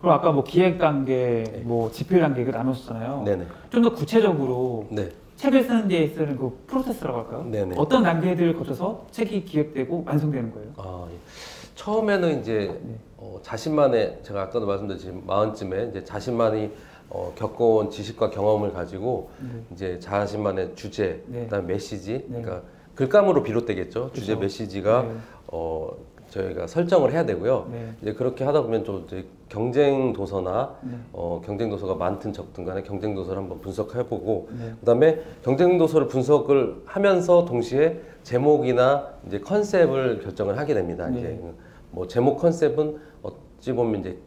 그럼 아까 뭐 기획 단계, 뭐 집필 단계가 나눴었잖아요. 네네. 좀 더 구체적으로 네. 책을 쓰는 데 쓰는 그 프로세스라고 할까요? 네네. 어떤 단계들을 거쳐서 책이 기획되고 완성되는 거예요? 아, 예. 처음에는 이제 네. 어, 자신만의 제가 아까도 말씀드렸지만 마흔쯤에 이제 자신만이 어, 겪어온 지식과 경험을 가지고 네. 이제 자신만의 주제, 네. 그다음 메시지, 네. 그러니까 글감으로 비롯되겠죠. 주제 그렇죠. 메시지가 네. 어, 저희가 설정을 해야 되고요. 네. 이제 그렇게 하다 보면 좀 이제 경쟁 도서나 네. 어, 경쟁 도서가 많든 적든 간에 경쟁 도서를 한번 분석해 보고 네. 그다음에 경쟁 도서를 분석을 하면서 동시에 제목이나 이제 컨셉을 결정을 하게 됩니다. 네. 이제 뭐 제목 컨셉은 어찌 보면 이제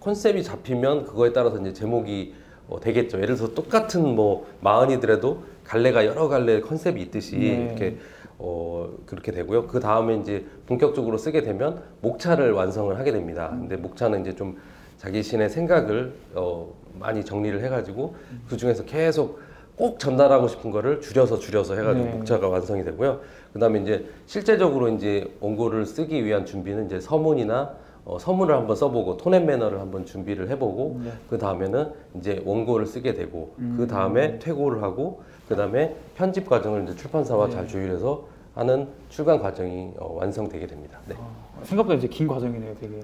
컨셉이 잡히면 그거에 따라서 이제 제목이 어, 되겠죠. 예를 들어서 똑같은 뭐 마흔이더라도 갈래가 여러 갈래 컨셉이 있듯이 네. 이렇게 어 그렇게 되고요. 그 다음에 이제 본격적으로 쓰게 되면 목차를 완성을 하게 됩니다. 근데 목차는 이제 좀 자기 신의 생각을 어 많이 정리를 해가지고 그 중에서 계속 꼭 전달하고 싶은 거를 줄여서 줄여서 해가지고 네. 목차가 완성이 되고요. 그 다음에 이제 실제적으로 이제 원고를 쓰기 위한 준비는 이제 서문이나 어, 서문을 한번 써보고 tone and manner를 한번 준비를 해보고 네. 그 다음에는 이제 원고를 쓰게 되고 음. 그 다음에 퇴고를 하고 그 다음에 편집 과정을 이제 출판사와 네. 잘 조율해서 하는 출간 과정이 어, 완성되게 됩니다. 네. 아, 생각보다 이제 긴 과정이네요, 되게.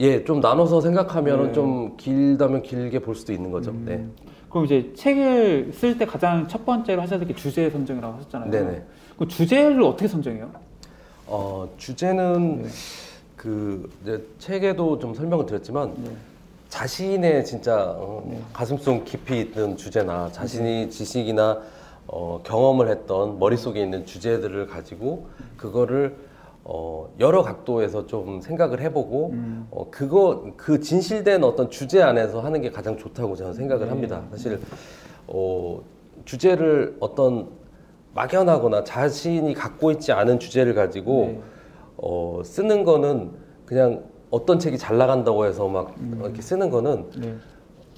예, 좀 나눠서 생각하면은 네. 좀 길다면 길게 볼 수도 있는 거죠. 네. 음, 그럼 이제 책을 쓸 때 가장 첫 번째로 하셔야 될 게 주제 선정이라고 하셨잖아요. 네네. 그 주제를 어떻게 선정해요? 어, 주제는 네. 그 책에도 좀 설명을 드렸지만 네. 자신의 진짜 어, 네. 가슴속 깊이 있는 주제나 자신이 지식이나 어, 경험을 했던 머릿속에 있는 주제들을 가지고 그거를 어, 여러 각도에서 좀 생각을 해보고 음. 어, 그거 그 진실된 어떤 주제 안에서 하는 게 가장 좋다고 저는 생각을 네. 합니다. 사실 어, 주제를 어떤 막연하거나 자신이 갖고 있지 않은 주제를 가지고 네. 어, 쓰는 거는 그냥 어떤 책이 잘 나간다고 해서 막 음. 이렇게 쓰는 거는 네.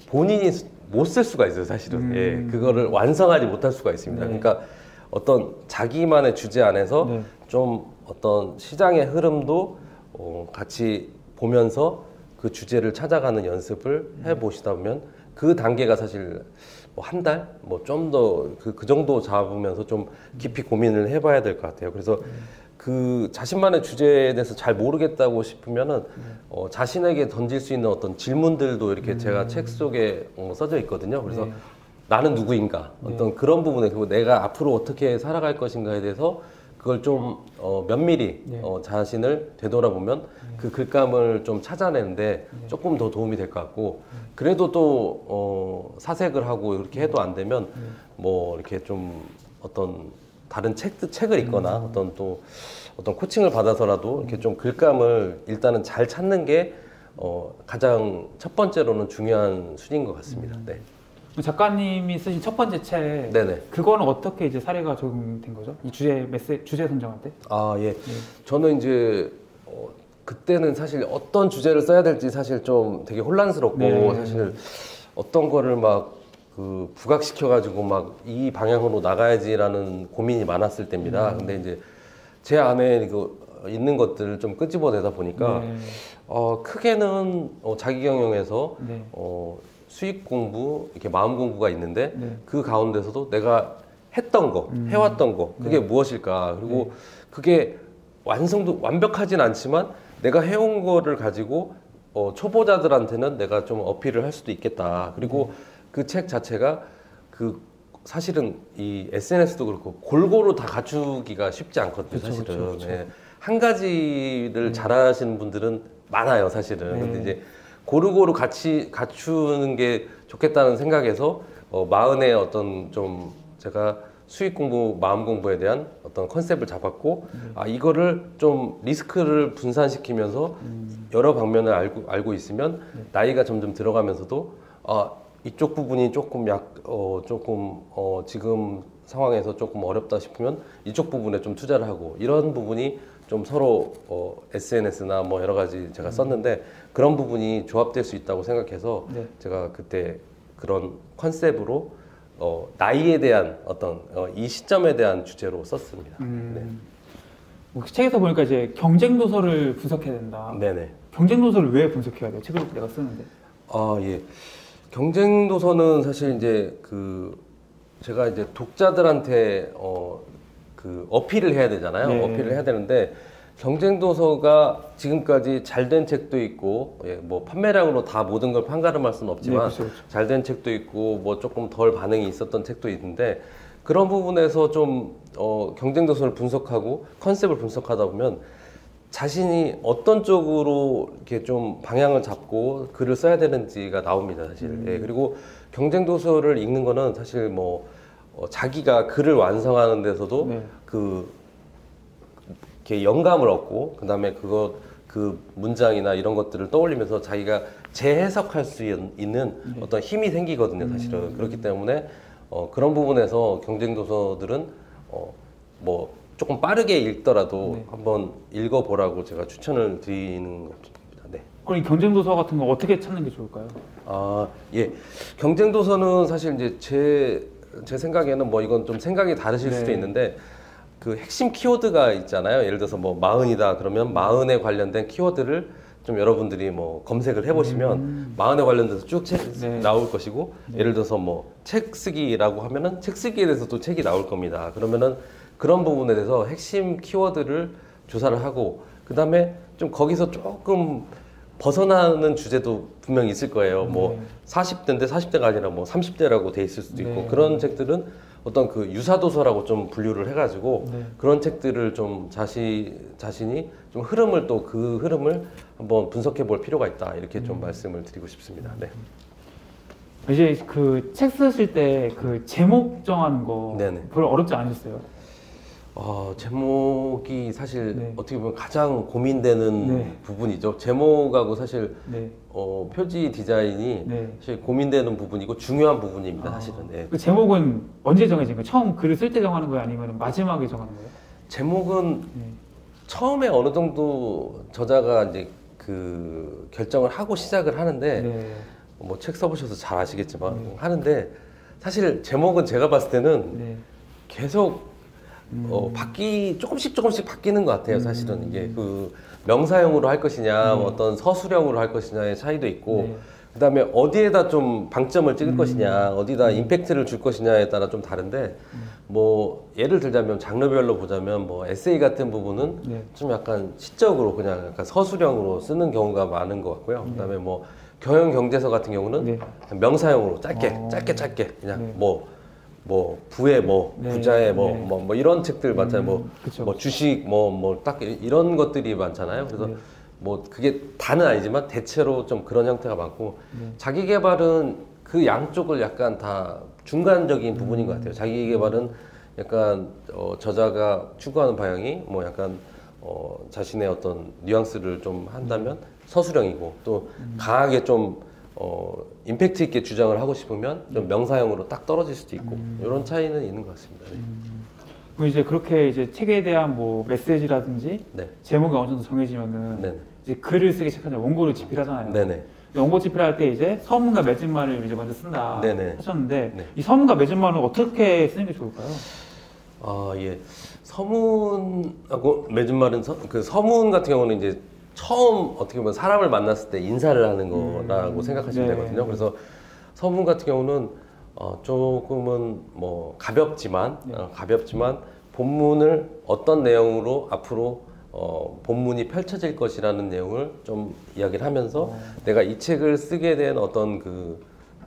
본인이 못 쓸 수가 있어요, 사실은. 음. 예, 그거를 완성하지 못할 수가 있습니다. 네. 그러니까 어떤 자기만의 주제 안에서 네. 좀 어떤 시장의 흐름도 어, 같이 보면서 그 주제를 찾아가는 연습을 해 보시다 보면 그 단계가 사실 뭐 한 달, 뭐 좀 더 그 그 정도 잡으면서 좀 깊이 고민을 해봐야 될 것 같아요. 그래서 그 자신만의 주제에 대해서 잘 모르겠다고 싶으면은 어, 자신에게 던질 수 있는 어떤 질문들도 이렇게 제가 책 속에 어, 써져 있거든요. 그래서 네. 나는 누구인가? 어떤 그런 부분에 그리고 내가 앞으로 어떻게 살아갈 것인가에 대해서 그걸 좀 어, 면밀히 네. 어, 자신을 되돌아보면 그 글감을 좀 찾아내는데 조금 더 도움이 될 것 같고 그래도 또 어, 사색을 하고 이렇게 해도 안 되면 뭐 이렇게 좀 어떤 다른 책 책을 읽거나 어떤 또 어떤 코칭을 받아서라도 이렇게 좀 글감을 일단은 잘 찾는 게 어, 가장 첫 번째로는 중요한 순위인 것 같습니다. 네. 작가님이 쓰신 첫 번째 책, 네네. 그거는 어떻게 이제 사례가 적용된 거죠? 이 주제 메시 주제 선정할 때? 아, 예. 저는 이제, 어, 그때는 사실 어떤 주제를 써야 될지 사실 좀 되게 혼란스럽고, 네. 사실 어떤 거를 막, 그, 부각시켜 가지고 막 이 방향으로 나가야지라는 고민이 많았을 때입니다. 음. 근데 이제 제 안에 그 있는 것들을 좀 끄집어내다 보니까, 네. 어, 크게는 어, 자기 경영에서 네. 어, 수익 공부, 이렇게 마음 공부가 있는데 네. 그 가운데서도 내가 했던 거, 음. 해왔던 거, 그게 네. 무엇일까? 그리고 그게 완성도 완벽하진 않지만 내가 해온 거를 가지고 어, 초보자들한테는 내가 좀 어필을 할 수도 있겠다. 그리고 네. 그 책 자체가 그 사실은 이 SNS도 그렇고 골고루 다 갖추기가 쉽지 않거든요. 그쵸, 사실은 그쵸, 그쵸. 예. 한 가지를 잘하시는 분들은 많아요. 사실은. 네. 근데 이제 고루고루 같이 갖추는 게 좋겠다는 생각에서 어, 마흔의 어떤 좀 제가 수익 공부, 마음 공부에 대한 어떤 컨셉을 잡았고 아 이거를 좀 리스크를 분산시키면서 여러 방면을 알고 알고 있으면 나이가 점점 들어가면서도 아 이쪽 부분이 조금 약 어, 조금 어, 지금 상황에서 조금 어렵다 싶으면 이쪽 부분에 좀 투자를 하고 이런 부분이 좀 서로 어, SNS나 뭐 여러 가지 제가 썼는데 그런 부분이 조합될 수 있다고 생각해서 네. 제가 그때 그런 컨셉으로 어, 나이에 대한 어떤 어, 이 시점에 대한 주제로 썼습니다. 음. 뭐 책에서 보니까 이제 경쟁 도서를 분석해야 된다. 네. 네네. 경쟁 도서를 왜 분석해야 돼요? 책을 내가 쓰는데. 아, 예. 경쟁 도서는 사실 이제 그 제가 이제 독자들한테 어 그 어필을 해야 되잖아요. 네. 어필을 해야 되는데 경쟁 도서가 지금까지 잘 된 책도 있고 예, 뭐 판매량으로 다 모든 걸 판가름할 수는 없지만 네, 그렇죠, 그렇죠. 잘된 책도 있고 뭐 조금 덜 반응이 있었던 책도 있는데 그런 부분에서 좀 어, 경쟁 도서를 분석하고 컨셉을 분석하다 보면 자신이 어떤 쪽으로 이렇게 좀 방향을 잡고 글을 써야 되는지가 나옵니다, 사실. 음. 예, 그리고 경쟁 도서를 읽는 거는 사실 뭐 어, 자기가 글을 완성하는 데서도 네. 그 이렇게 영감을 얻고 그다음에 그거 그 문장이나 이런 것들을 떠올리면서 자기가 재해석할 수 있- 있는 네. 어떤 힘이 생기거든요, 사실은. 음. 그렇기 때문에 어, 그런 부분에서 경쟁 도서들은 어, 뭐 조금 빠르게 읽더라도 네. 한번 읽어보라고 제가 추천을 드리는 겁니다. 네. 그럼 이 경쟁 도서 같은 거 어떻게 찾는 게 좋을까요? 아, 예. 경쟁 도서는 사실 이제 제, 제 생각에는 뭐 이건 좀 생각이 다르실 네. 수도 있는데 그 핵심 키워드가 있잖아요. 예를 들어서 뭐 마흔이다 그러면 마흔에 관련된 키워드를 좀 여러분들이 뭐 검색을 해보시면 마흔에 관련돼서 쭉책 음. 네. 나올 것이고 예를 들어서 뭐 책 쓰기라고 하면은 책 쓰기에 대해서 또 책이 나올 겁니다. 그러면은 그런 부분에 대해서 핵심 키워드를 조사를 하고 그 다음에 좀 거기서 조금 벗어나는 주제도 분명히 있을 거예요. 뭐 네. 40대인데 40대가 아니라 뭐 30대라고 돼 있을 수도 있고 네. 그런 책들은 어떤 그 유사 도서라고 좀 분류를 해가지고 네. 그런 책들을 좀 자시 자신이 좀 흐름을 또 그 흐름을 한번 분석해 볼 필요가 있다 이렇게 음. 좀 말씀을 드리고 싶습니다. 네. 이제 그 책 쓰실 때 그 제목 정하는 거 네네. 별로 어렵지 않으셨어요? 어, 제목이 사실 네. 어떻게 보면 가장 고민되는 네. 부분이죠. 제목하고 사실 네. 어, 표지 디자인이 네. 사실 고민되는 부분이고 중요한 부분입니다. 아, 사실은. 네. 그 제목은 언제 정해진 거예요? 처음 글을 쓸 때 정하는 거예요? 아니면 마지막에 정하는 거예요? 제목은 네. 처음에 어느 정도 저자가 이제 그 결정을 하고 시작을 하는데 네. 뭐책 써보셔서 잘 아시겠지만 네. 하는데 사실 제목은 제가 봤을 때는 네. 계속 음. 어, 바뀌 조금씩 조금씩 바뀌는 것 같아요. 사실은 이게 그 명사형으로 할 것이냐, 뭐 어떤 서술형으로 할 것이냐의 차이도 있고, 네. 그다음에 어디에다 좀 방점을 찍을 음. 것이냐, 어디다 임팩트를 줄 것이냐에 따라 좀 다른데, 뭐 예를 들자면 장르별로 보자면 뭐 에세이 같은 부분은 네. 좀 약간 시적으로 그냥 약간 서술형으로 쓰는 경우가 많은 것 같고요. 그다음에 뭐 경영 경제서 같은 경우는 네. 명사형으로 짧게 어. 짧게 짧게 그냥 네. 뭐 뭐 부의 뭐 네. 부자의 뭐 네. 뭐 뭐 이런 책들 많잖아요. 뭐, 그쵸. 뭐 주식 뭐 뭐 딱 이런 것들이 많잖아요. 그래서 네. 뭐 그게 다는 아니지만 대체로 좀 그런 형태가 많고 네. 자기 개발은 그 양쪽을 약간 다 중간적인 부분인 음. 것 같아요. 자기 개발은 약간 어, 저자가 추구하는 방향이 뭐 약간 어, 자신의 어떤 뉘앙스를 좀 한다면 서술형이고 또 음. 강하게 좀 어, 임팩트 있게 주장을 하고 싶으면 좀 명사형으로 딱 떨어질 수도 있고 음. 이런 차이는 있는 것 같습니다. 네. 그럼 이제 그렇게 이제 책에 대한 뭐 메시지라든지 네. 제목이 어느 정도 정해지면은 네네. 이제 글을 쓰기 시작하면 원고를 집필하잖아요. 네네. 원고 집필할 때 이제 서문과 맺은말을 이제 먼저 쓴다 네네. 하셨는데 네. 이 서문과 맺은말은 어떻게 쓰는 게 좋을까요? 아, 예. 서문하고 맺은 말은 서, 그 서문 같은 경우는 이제 처음 어떻게 보면 사람을 만났을 때 인사를 하는 거라고 생각하시면 네. 되거든요. 그래서 서문 같은 경우는 어, 조금은 뭐 가볍지만 어, 가볍지만 본문을 어떤 내용으로 앞으로 어, 본문이 펼쳐질 것이라는 내용을 좀 이야기를 하면서 내가 이 책을 쓰게 된 어떤 그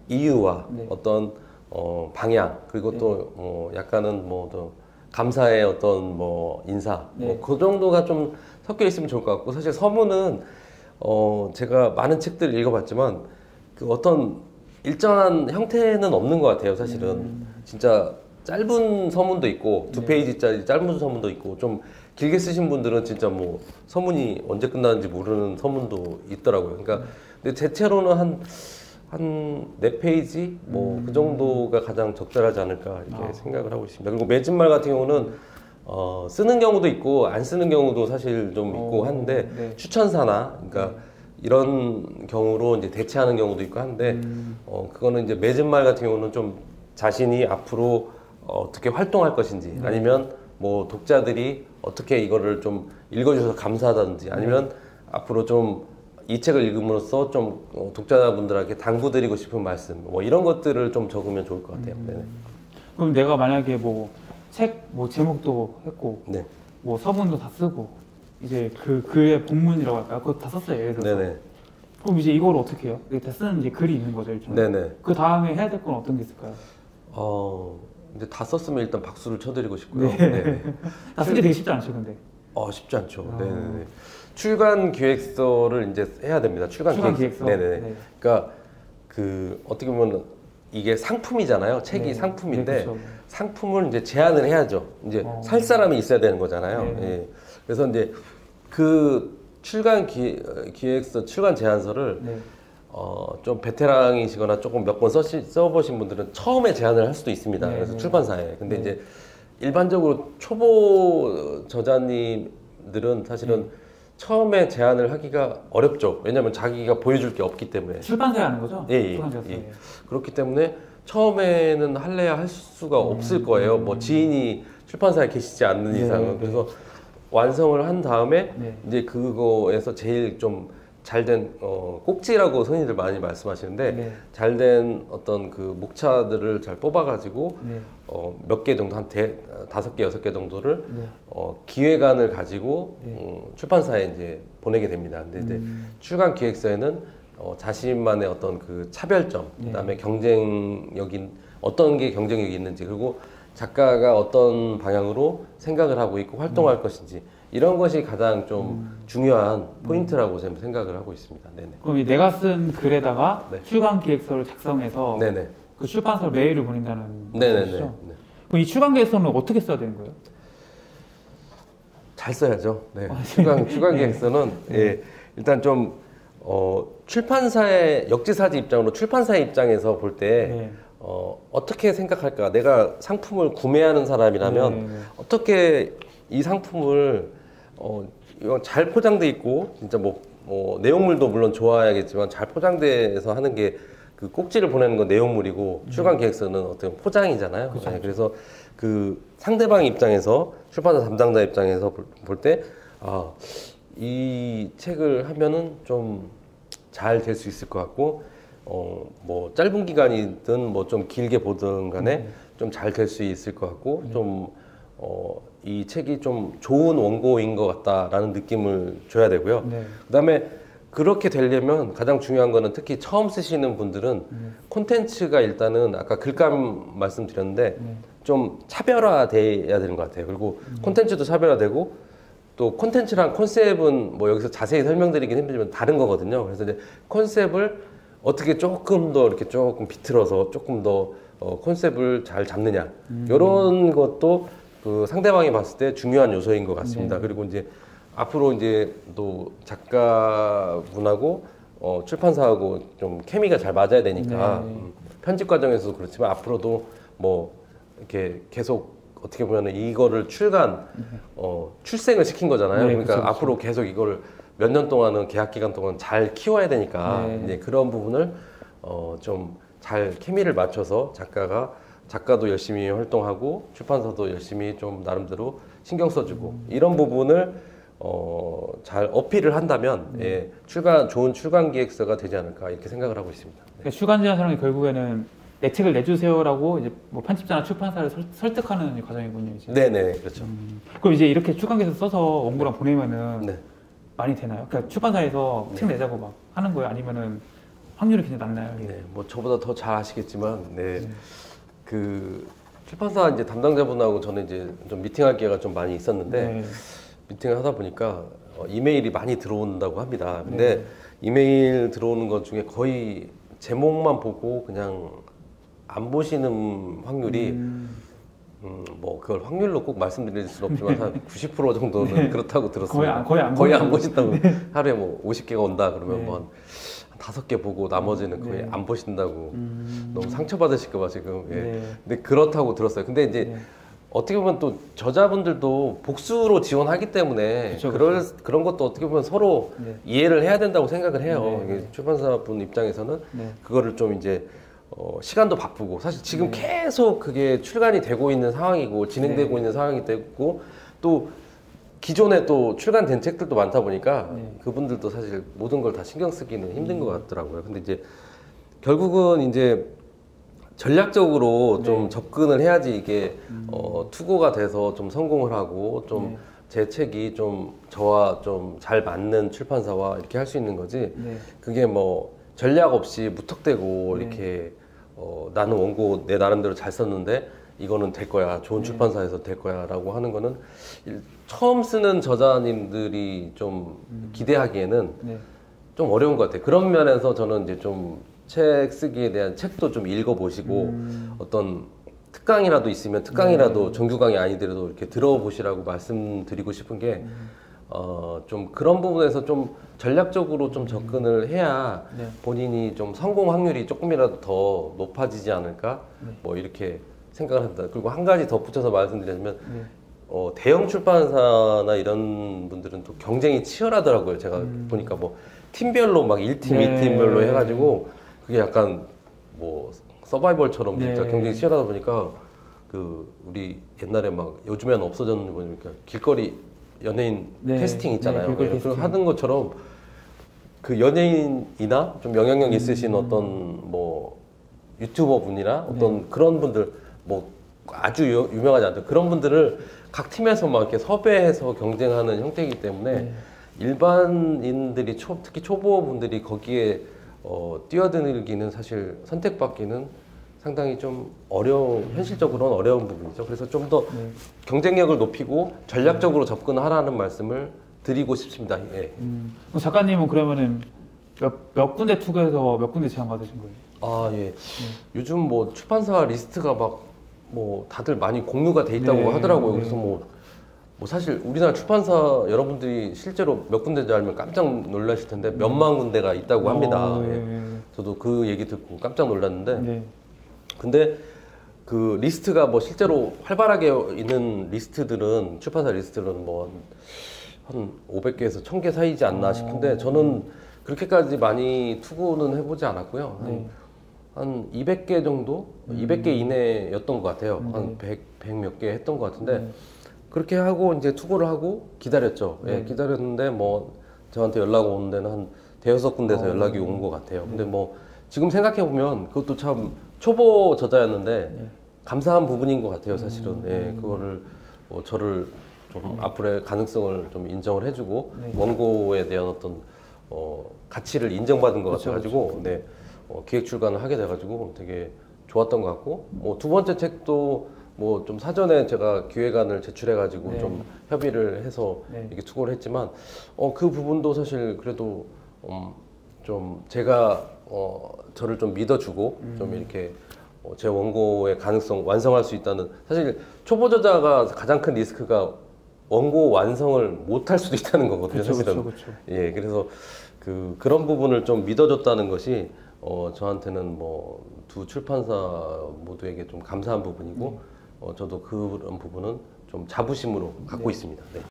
이유와 네. 어떤 어, 방향 그리고 또 어, 약간은 뭐또 감사의 어떤 뭐 인사 네. 뭐그 정도가 좀 섞여 있으면 좋을 것 같고 사실 서문은 어 제가 많은 책들 을 읽어봤지만 그 어떤 일정한 형태는 없는 것 같아요 사실은 음. 진짜 짧은 서문도 있고 두 네. 페이지짜리 짧은 서문도 있고 좀 길게 쓰신 분들은 진짜 뭐 서문이 언제 끝나는지 모르는 서문도 있더라고요 그러니까 근데 대체로는 한 한네 페이지 뭐 그 정도가 가장 적절하지 않을까 이렇게 아. 생각을 하고 있습니다. 그리고 맺은말 같은 경우는 어, 쓰는 경우도 있고 안 쓰는 경우도 사실 좀 있고 어, 한데 네. 추천사나 그러니까 이런 경우로 이제 대체하는 경우도 있고 한데 음. 어, 그거는 이제 맺은말 같은 경우는 좀 자신이 앞으로 어, 어떻게 활동할 것인지 네. 아니면 뭐 독자들이 어떻게 이거를 좀 읽어주셔서 감사하다든지 아니면 앞으로 좀 이 책을 읽음으로써 좀 어, 독자분들에게 당부드리고 싶은 말씀 뭐 이런 것들을 좀 적으면 좋을 것 같아요. 네네. 그럼 내가 만약에 뭐 책 뭐 제목도 했고 네. 뭐 서문도 다 쓰고 이제 그 글의 본문이라고 할까요? 그거 다 썼어요. 예를 들어서. 네네. 그럼 이제 이걸 어떻게 해요? 이게 다 쓰는 이제 글이 있는 거죠, 일종. 네네. 그 다음에 해야 될 건 어떤 게 있을까요? 어 이제 다 썼으면 일단 박수를 쳐드리고 싶고요. 네. 네네. 다 쓰기 되게 쉽지 않죠, 근데. 어 쉽지 않죠. 아. 네네네. 출간 기획서를 이제 해야 됩니다. 출간, 출간 기획서. 기획서. 네네네. 네. 그러니까 그 어떻게 보면 이게 상품이잖아요. 책이 네. 상품인데 네, 그렇죠. 상품을 이제 제안을 해야죠. 이제 어. 살 사람이 있어야 되는 거잖아요. 네. 예. 그래서 이제 그 출간 기, 기획서, 출간 제안서를 네. 어, 좀 베테랑이시거나 조금 몇번 써보신 분들은 처음에 제안을 할 수도 있습니다. 네, 그래서 네. 출판사에. 근데 네. 이제 일반적으로 초보 저자님들은 사실은 음. 처음에 제안을 하기가 어렵죠. 왜냐하면 자기가 보여줄 게 없기 때문에. 출판사에 하는 거죠? 예, 예. 예. 그렇기 때문에 처음에는 할래야 할 수가 없을 거예요. 뭐 지인이 출판사에 계시지 않는 음. 네, 이상은. 네. 그래서 완성을 한 다음에 네. 이제 그거에서 제일 좀 잘된 어, 꼭지라고 흔히들 많이 말씀하시는데 네. 잘된 어떤 그 목차들을 잘 뽑아가지고 네. 어, 몇 개 정도 한 대, 다섯 개 여섯 개 정도를 네. 어, 기획안을 가지고 네. 음, 출판사에 이제 보내게 됩니다. 근데 이제 음. 출간 기획서에는 어, 자신만의 어떤 그 차별점, 네. 그다음에 경쟁력인 어떤 게 경쟁력이 있는지 그리고 작가가 어떤 방향으로 생각을 하고 있고 음. 활동할 것인지 이런 것이 가장 좀 중요한 포인트라고 저는 생각을 하고 있습니다. 네네. 그럼 이 내가 쓴 글에다가 네. 출간 기획서를 작성해서 네네. 그 출판사로 메일을 보낸다는 네네네. 네. 그럼 이 출간 기획서는 어떻게 써야 되는 거예요? 잘 써야죠. 네. 아, 출간 출간 네. 기획서는 예, 일단 좀 어, 출판사의 역지사지 입장으로 출판사의 입장에서 볼때 네. 어, 어떻게 생각할까? 내가 상품을 구매하는 사람이라면 네, 네. 어떻게 이 상품을 어, 이건 잘 포장돼 있고 진짜 뭐, 뭐 내용물도 물론 좋아야겠지만 잘 포장돼서 하는 게 그 꼭지를 보내는 건 내용물이고 출간 기획서는 어떤 포장이잖아요. 음. 그쵸, 네, 그래서 그 상대방 입장에서 출판사 담당자 입장에서 볼 때 아, 이 책을 하면은 좀 잘 될 수 있을 것 같고 어, 뭐 짧은 기간이든 뭐 좀 길게 보든 간에 음. 좀잘 될 수 있을 것 같고 좀 어, 이 책이 좀 좋은 원고인 것 같다라는 느낌을 줘야 되고요. 네. 그다음에 그렇게 되려면 가장 중요한 거는 특히 처음 쓰시는 분들은 네. 콘텐츠가 일단은 아까 글감 말씀드렸는데 네. 좀 차별화돼야 되는 것 같아요. 그리고 콘텐츠도 차별화되고 또 콘텐츠랑 컨셉은 뭐 여기서 자세히 설명드리긴 힘들지만 다른 거거든요. 그래서 이제 컨셉을 어떻게 조금 더 이렇게 조금 비틀어서 조금 더 어, 컨셉을 잘 잡느냐 이런 것도 그 상대방이 봤을 때 중요한 요소인 것 같습니다. 그리고 이제 앞으로 이제 또 작가분하고 어, 출판사하고 좀 케미가 잘 맞아야 되니까 네. 음, 편집 과정에서도 그렇지만 앞으로도 뭐 이렇게 계속 어떻게 보면 이거를 출간 어, 출생을 시킨 거잖아요. 네, 그러니까 그쵸, 그쵸. 앞으로 계속 이거를 몇 년 동안은 계약 기간 동안 잘 키워야 되니까 네. 이제 그런 부분을 어, 좀 잘 케미를 맞춰서 작가가 작가도 열심히 활동하고 출판사도 열심히 좀 나름대로 신경 써주고 음. 이런 부분을 어, 잘 어필을 한다면 네. 예, 출간 좋은 출간 기획서가 되지 않을까 이렇게 생각을 하고 있습니다. 네. 그러니까 출간지라는 사람이 결국에는 내 책을 내주세요라고 이제 뭐 편집자나 출판사를 설, 설득하는 과정이군요. 이제. 네네 그렇죠. 음, 그럼 이제 이렇게 출간 기획서 써서 원고랑 보내면은 네. 많이 되나요? 그러니까 출판사에서 책 내자고 막 하는 거예요? 아니면은 확률이 굉장히 낮나요? 이게? 네, 뭐 저보다 더 잘 아시겠지만, 네, 그 출판사 이제 담당자분하고 저는 이제 좀 미팅할 기회가 좀 많이 있었는데 네. 미팅을 하다 보니까 어, 이메일이 많이 들어온다고 합니다. 네. 근데 이메일 들어오는 것 중에 거의 제목만 보고 그냥 안 보시는 확률이 음, 음, 뭐 그걸 확률로 꼭 말씀드릴 수는 없지만 한 90% 정도는 그렇다고 들었습니다. 네. 거의 안- 거의 안 거의 안 보신다고 하루에 뭐 50개가 온다 그러면 네. 뭐한 다섯 개 보고 나머지는 거의 네. 안 보신다고 음, 너무 상처받으실까봐 지금. 예. 네. 근데 그렇다고 들었어요. 근데 이제 네. 어떻게 보면 또 저자분들도 복수로 지원하기 때문에 그쵸, 그럴 그런 것도 어떻게 보면 서로 네. 이해를 해야 된다고 생각을 해요. 네. 이게 출판사분 입장에서는 네. 그거를 좀 이제 어, 시간도 바쁘고 사실 지금 네. 계속 그게 출간이 되고 있는 상황이고 진행되고 있는 상황이 되고 또 기존에 또 출간된 책들도 많다 보니까 네. 그분들도 사실 모든 걸 다 신경 쓰기는 힘든 것 같더라고요. 근데 이제 결국은 이제 전략적으로 좀 네. 접근을 해야지 이게 어, 투고가 돼서 좀 성공을 하고 좀 네. 제 책이 좀 저와 좀 잘 맞는 출판사와 이렇게 할 수 있는 거지. 네. 그게 뭐 전략 없이 무턱대고 네. 이렇게 어, 나는 원고 내 나름대로 잘 썼는데 이거는 될 거야 좋은 네. 출판사에서 될 거야라고 하는 거는 일- 처음 쓰는 저자님들이 좀 음. 기대하기에는 네. 좀 어려운 것 같아요. 그런 면에서 저는 이제 좀 책 쓰기에 대한 책도 좀 읽어보시고 음. 어떤 특강이라도 있으면 특강이라도 정규강이 아니더라도 이렇게 들어보시라고 말씀드리고 싶은 게 어, 좀 그런 부분에서 좀 전략적으로 좀 접근을 해야 네. 본인이 좀 성공 확률이 조금이라도 더 높아지지 않을까 네. 뭐 이렇게 생각을 합니다. 그리고 한 가지 덧붙여서 말씀드리자면 네. 어, 대형 출판사나 이런 분들은 또 경쟁이 치열하더라고요. 제가 보니까 뭐 팀별로 막 1팀, 음. 네. 2팀별로 해가지고 그게 약간 뭐 서바이벌처럼 진짜 네. 경쟁이 치열하다 보니까 그 우리 옛날에 막 요즘에는 없어졌는지 모르니까 길거리 연예인 네. 캐스팅 있잖아요. 네, 예, 그거 캐스팅. 하는 것처럼 그 연예인이나 좀 영향력 있으신 음. 어떤 뭐 유튜버 분이나 어떤 그런 분들 뭐 아주 유, 유명하지 않던 그런 분들을 각 팀에서 막 이렇게 섭외해서 경쟁하는 형태이기 때문에 네. 일반인들이 초, 특히 초보 분들이 거기에 어, 뛰어들기는 사실 선택받기는 상당히 좀 어려운 현실적으로는 어려운 부분이죠. 그래서 좀더 네. 경쟁력을 높이고 전략적으로 접근하라는 말씀을 드리고 싶습니다. 예. 음. 작가님은 그러면은 몇, 몇 군데 투고해서 몇 군데 제안 받으신 거예요? 아 예. 요즘 뭐 출판사 리스트가 막 뭐 다들 많이 공유가 돼 있다고 네, 하더라고요. 네. 그래서 뭐, 뭐 사실 우리나라 출판사 여러분들이 실제로 몇 군데인지 알면 깜짝 놀라실 텐데 몇만 군데가 있다고 합니다. 어, 예. 예. 저도 그 얘기 듣고 깜짝 놀랐는데 네. 근데 그 리스트가 뭐 실제로 활발하게 있는 리스트들은 출판사 리스트는 뭐한 500개에서 1000개 사이지 않나 싶은데 저는 그렇게까지 많이 투고는 해보지 않았고요. 한, 네. 한 200개 정도? 200개 이내였던 것 같아요. 한 100, 100 몇 개 했던 것 같은데 네. 그렇게 하고 이제 투고를 하고 기다렸죠. 예, 네. 기다렸는데 뭐 저한테 연락 오는 데는 한 대여섯 군데서 어. 연락이 온 것 같아요. 근데 뭐 지금 생각해 보면 그것도 참 초보 저자였는데 네. 감사한 부분인 것 같아요, 사실은. 음. 예, 그거를 뭐 저를 좀 앞으로의 가능성을 좀 인정을 해주고 네. 원고에 대한 어떤 어, 가치를 인정받은 것 그렇죠, 같아가지고 네, 어, 기획 출간을 하게 돼가지고 되게 좋았던 것 같고 뭐 두 번째 책도 뭐 좀 사전에 제가 기획안을 제출해가지고 네. 좀 협의를 해서 네. 이렇게 투고를 했지만 어, 그 부분도 사실 그래도 음, 좀 제가 어, 저를 좀 믿어주고 좀 이렇게 어, 제 원고의 가능성 완성할 수 있다는 사실 초보 저자가 가장 큰 리스크가 원고 완성을 못할 수도 있다는 거거든요. 사실은. 그렇죠, 그렇죠. 예, 그래서 그 그런 부분을 좀 믿어줬다는 것이 어, 저한테는 뭐 두 출판사 모두에게 좀 감사한 부분이고 어, 저도 그런 부분은 좀 자부심으로 갖고 있습니다. 네.